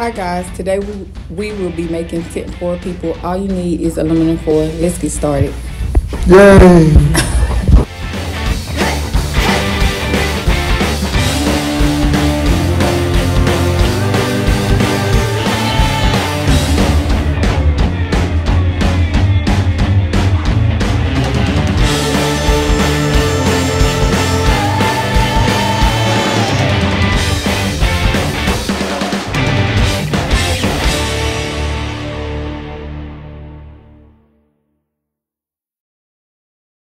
Hi guys, today we, we will be making tent for people. All you need is aluminum foil. Let's get started. Yay!